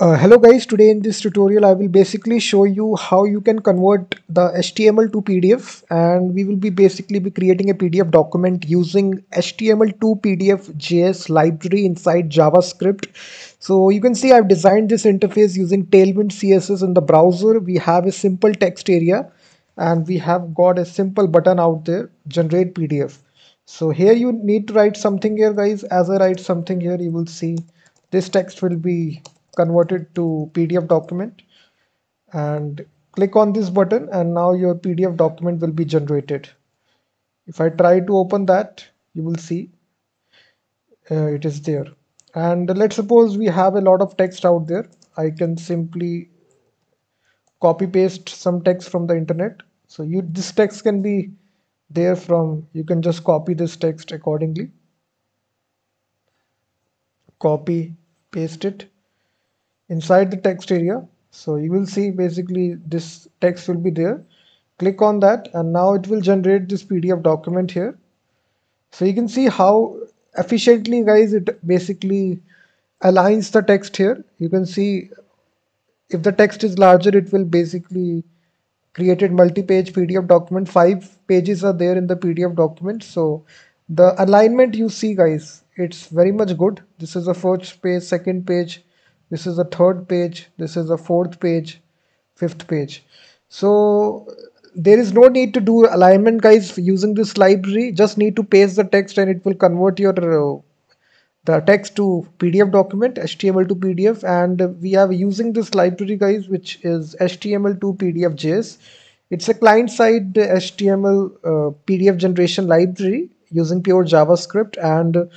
Uh, hello guys, today in this tutorial I will basically show you how you can convert the HTML to PDF and we will be basically be creating a PDF document using HTML2 PDF JS library inside JavaScript. So you can see I've designed this interface using Tailwind CSS in the browser. We have a simple text area and we have got a simple button out there, generate PDF. So here you need to write something here guys. As I write something here, you will see this text will be converted to PDF document and click on this button and now your PDF document will be generated. If I try to open that, you will see uh, it is there. And let's suppose we have a lot of text out there. I can simply copy paste some text from the internet. So you this text can be there from you can just copy this text accordingly. Copy, paste it inside the text area. So you will see basically this text will be there. Click on that and now it will generate this PDF document here. So you can see how efficiently guys it basically aligns the text here. You can see if the text is larger it will basically created multi-page PDF document. Five pages are there in the PDF document. So the alignment you see guys it's very much good. This is the first page second page this is the third page. This is the fourth page fifth page. So there is no need to do alignment guys using this library. Just need to paste the text and it will convert your uh, the text to pdf document html to pdf. And we are using this library guys which is html to pdf js it's a client side html uh, pdf generation library using pure javascript. And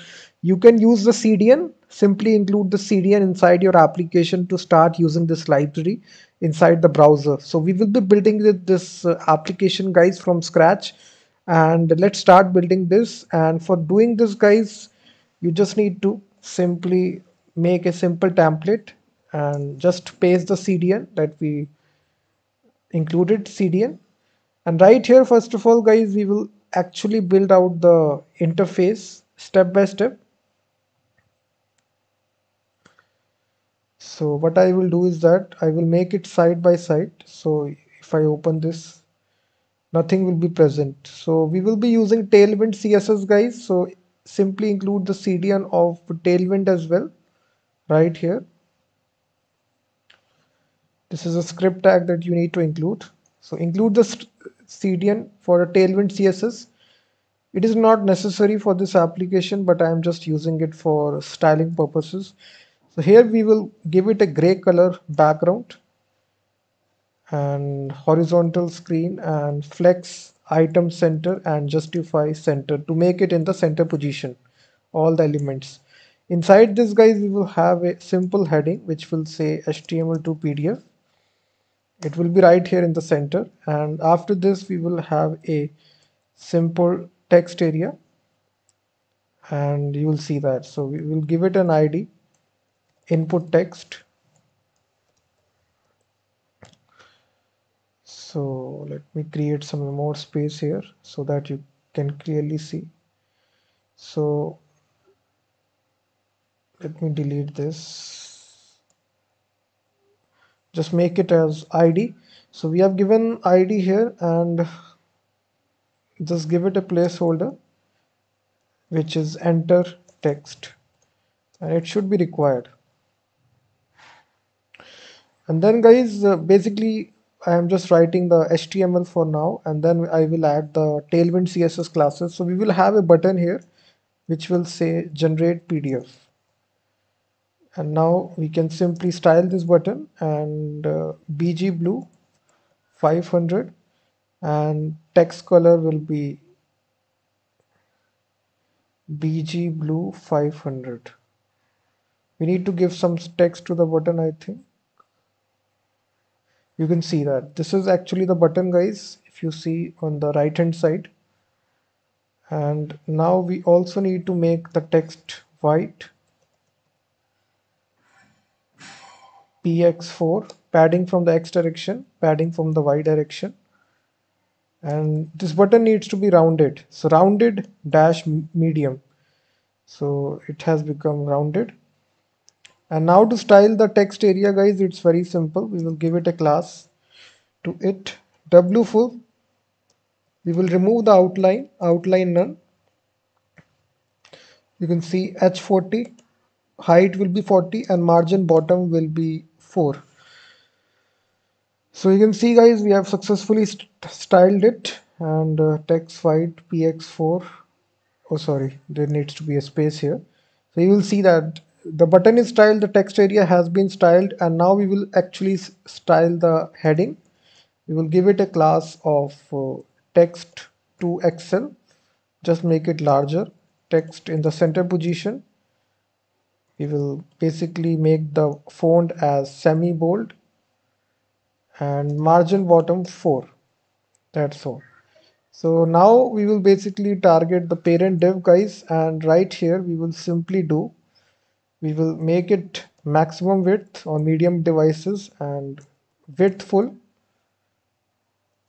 you can use the cdn simply include the CDN inside your application to start using this library inside the browser. So we will be building this uh, application guys from scratch. And let's start building this. And for doing this guys you just need to simply make a simple template and just paste the CDN that we included CDN. And right here first of all guys we will actually build out the interface step by step so what I will do is that I will make it side by side. So if I open this nothing will be present. So we will be using tailwind css guys. So simply include the cdn of tailwind as well right here. This is a script tag that you need to include. So include the cdn for a tailwind css it is not necessary for this application but i am just using it for styling purposes so here we will give it a gray color background and horizontal screen and flex item center and justify center to make it in the center position all the elements. Inside this guys we will have a simple heading which will say html2 pdf it will be right here in the center. And after this we will have a simple text area. And you will see that. So we will give it an id input text. So let me create some more space here so that you can clearly see. So let me delete this. Just make it as id so we have given id here and just give it a placeholder which is enter text. And it should be required and then guys uh, basically I am just writing the HTML for now and then I will add the tailwind CSS classes. So we will have a button here which will say generate PDF and now we can simply style this button and uh, BG blue 500 and text color will be BG blue 500 we need to give some text to the button I think you can see that. This is actually the button guys if you see on the right hand side. And now we also need to make the text white. Px4 padding from the x direction padding from the y direction. And this button needs to be rounded. So rounded dash medium. So it has become rounded and now to style the text area guys it's very simple. We will give it a class to it. W full we will remove the outline outline none. You can see h40 height will be 40 and margin bottom will be 4 so you can see guys we have successfully st styled it and uh, text white px4 oh sorry there needs to be a space here. So you will see that the button is styled the text area has been styled and now we will actually style the heading. We will give it a class of uh, text to excel. Just make it larger. Text in the center position. We will basically make the font as semi bold and margin bottom 4 that's all. So now we will basically target the parent div guys. And right here we will simply do we will make it maximum width on medium devices and width full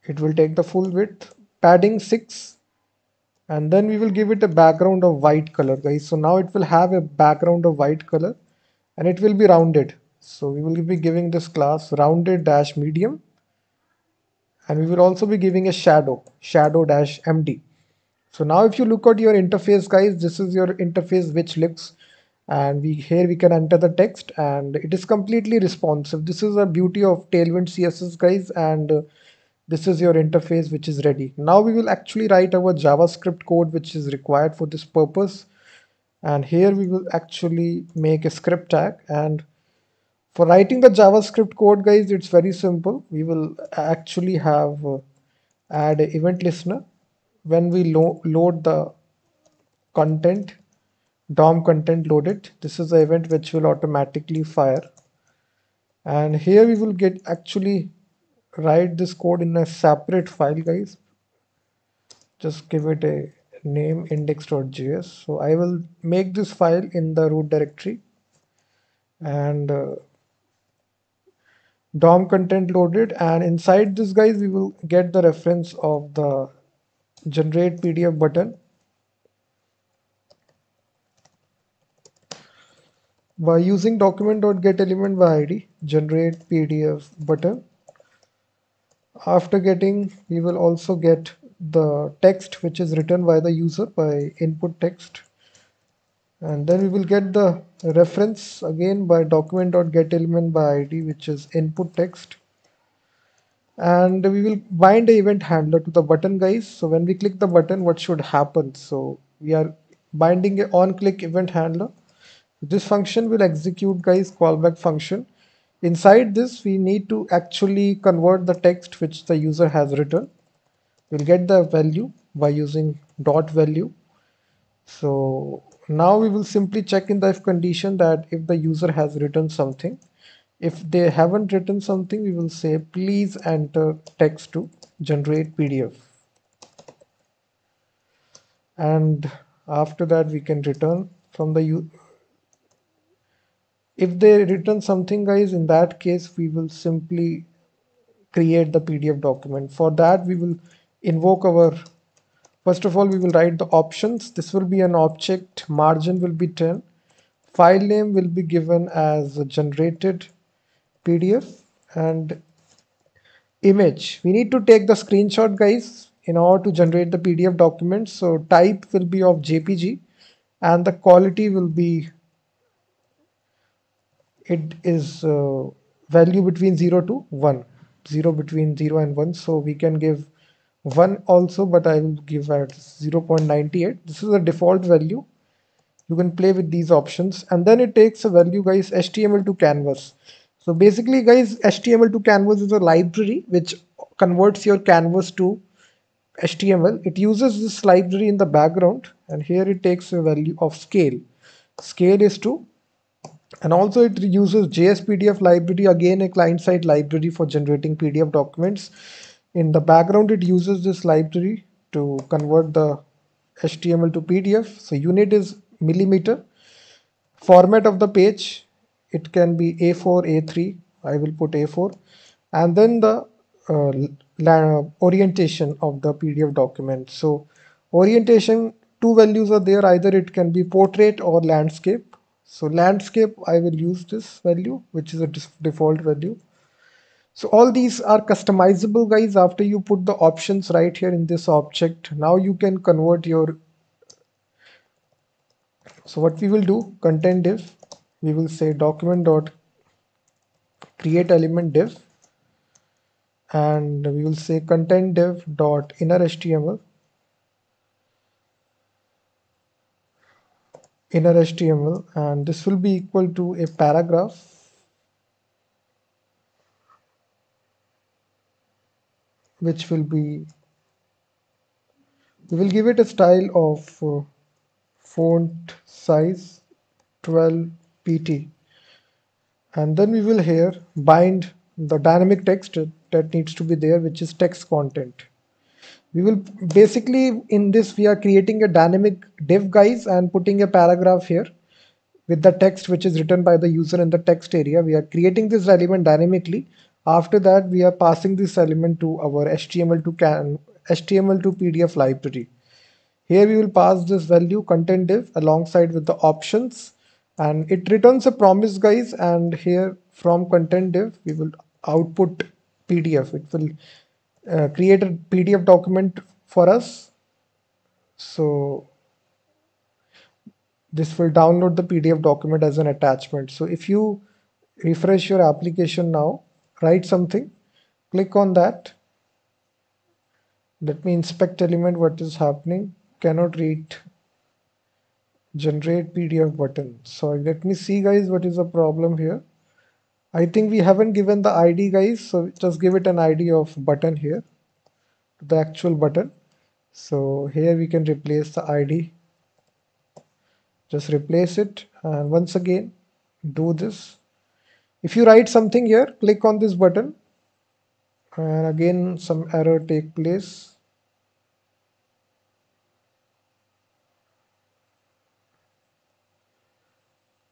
it will take the full width. Padding 6 and then we will give it a background of white color guys. So now it will have a background of white color and it will be rounded. So we will be giving this class rounded dash medium. And we will also be giving a shadow shadow dash md so now if you look at your interface guys this is your interface which looks and we here we can enter the text and it is completely responsive. This is a beauty of tailwind css guys and uh, this is your interface which is ready. Now we will actually write our javascript code which is required for this purpose. And here we will actually make a script tag. And for writing the javascript code guys it's very simple. We will actually have uh, add event listener. When we lo load the content dom content loaded. This is the event which will automatically fire. And here we will get actually write this code in a separate file guys. Just give it a name index.js so I will make this file in the root directory. And uh, DOM content loaded. And inside this guys we will get the reference of the generate PDF button by using document.getElementById by id generate PDF button. After getting we will also get the text which is written by the user by input text. And then we will get the reference again by document.getElementById by id which is input text. And we will bind the event handler to the button guys. So when we click the button what should happen? So we are binding a on click event handler this function will execute guys callback function Inside this, we need to actually convert the text which the user has written. We'll get the value by using dot value. So now we will simply check in the if condition that if the user has written something. If they haven't written something, we will say please enter text to generate PDF. And after that, we can return from the if they return something guys in that case we will simply create the pdf document. For that we will invoke our first of all we will write the options. This will be an object. Margin will be 10 file name will be given as a generated pdf and image. We need to take the screenshot guys in order to generate the pdf document. So type will be of jpg and the quality will be it is uh, value between 0 to 1 0 between 0 and 1 so we can give 1 also but I will give at 0.98 this is the default value. You can play with these options. And then it takes a value guys HTML to canvas. So basically guys HTML to canvas is a library which converts your canvas to HTML it uses this library in the background. And here it takes a value of scale. Scale is to and also it uses JSPDF library, again a client-side library for generating PDF documents. In the background, it uses this library to convert the HTML to PDF. So unit is millimeter. Format of the page, it can be A4, A3. I will put A4. And then the uh, orientation of the PDF document. So orientation, two values are there. Either it can be portrait or landscape so landscape I will use this value which is a default value. So all these are customizable guys. After you put the options right here in this object now you can convert your so what we will do content div we will say document dot create element div and we will say content div dot inner html inner html and this will be equal to a paragraph. Which will be we will give it a style of uh, font size 12 pt and then we will here bind the dynamic text that needs to be there which is text content we will basically in this we are creating a dynamic div guys and putting a paragraph here with the text which is written by the user in the text area. We are creating this element dynamically. After that we are passing this element to our html to can html to pdf library. Here we will pass this value content div alongside with the options. And it returns a promise guys and here from content div we will output pdf it will uh, create a pdf document for us so this will download the pdf document as an attachment so if you refresh your application now write something click on that let me inspect element what is happening cannot read generate PDF button. So let me see guys what is the problem here. I think we haven't given the ID guys so just give it an ID of button here the actual button. So here we can replace the ID just replace it and once again do this. If you write something here click on this button and again some error take place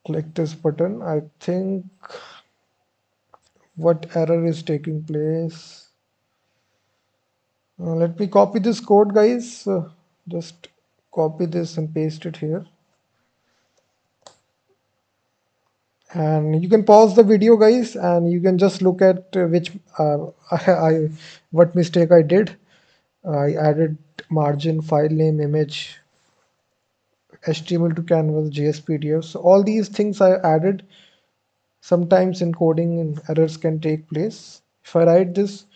click this button I think what error is taking place uh, let me copy this code guys uh, just copy this and paste it here and you can pause the video guys and you can just look at which uh, I, I, what mistake I did I added margin file name image HTML to canvas, JS PDF. So all these things I added. Sometimes encoding errors can take place. If I write this,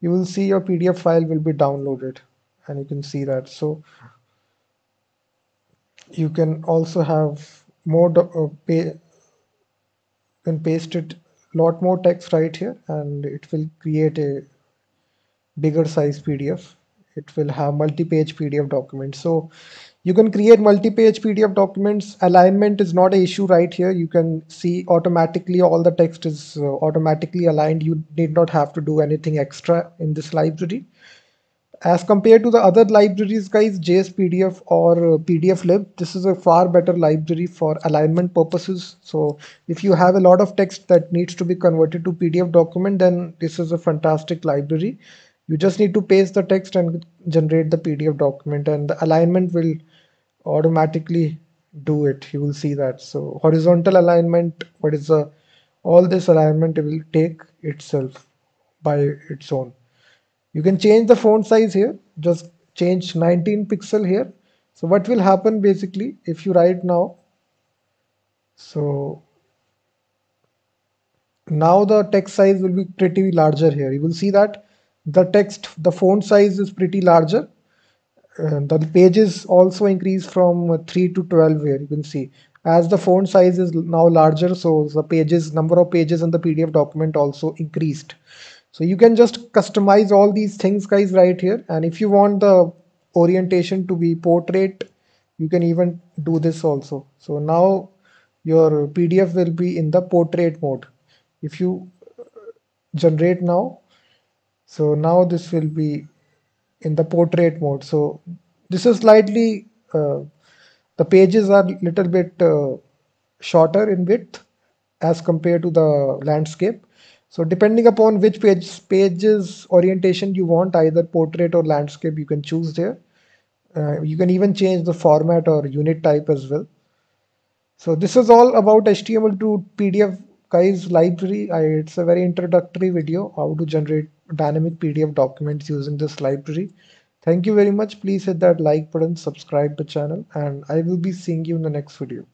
you will see your PDF file will be downloaded and you can see that. So you can also have more uh, pay, can paste it lot more text right here and it will create a bigger size PDF. It will have multi-page PDF document. So you can create multi-page PDF documents. Alignment is not an issue right here. You can see automatically all the text is uh, automatically aligned. You need not have to do anything extra in this library. As compared to the other libraries, guys, JSPDF or uh, PDFlib, this is a far better library for alignment purposes. So if you have a lot of text that needs to be converted to PDF document, then this is a fantastic library. You just need to paste the text and generate the PDF document and the alignment will automatically do it. You will see that. So horizontal alignment what is the all this alignment will take itself by its own. You can change the font size here. Just change 19 pixel here. So what will happen basically if you write now so now the text size will be pretty larger here. You will see that the text the font size is pretty larger uh, the pages also increase from 3 to 12 here you can see. As the font size is now larger so the pages number of pages in the pdf document also increased. So you can just customize all these things guys right here. And if you want the orientation to be portrait you can even do this also. So now your pdf will be in the portrait mode. If you generate now so now this will be in the portrait mode. So this is slightly, uh, the pages are little bit uh, shorter in width as compared to the landscape. So depending upon which page pages orientation you want, either portrait or landscape, you can choose there. Uh, you can even change the format or unit type as well. So this is all about HTML to PDF guys library. I, it's a very introductory video how to generate dynamic PDF documents using this library. Thank you very much. Please hit that like button, subscribe the channel and I will be seeing you in the next video.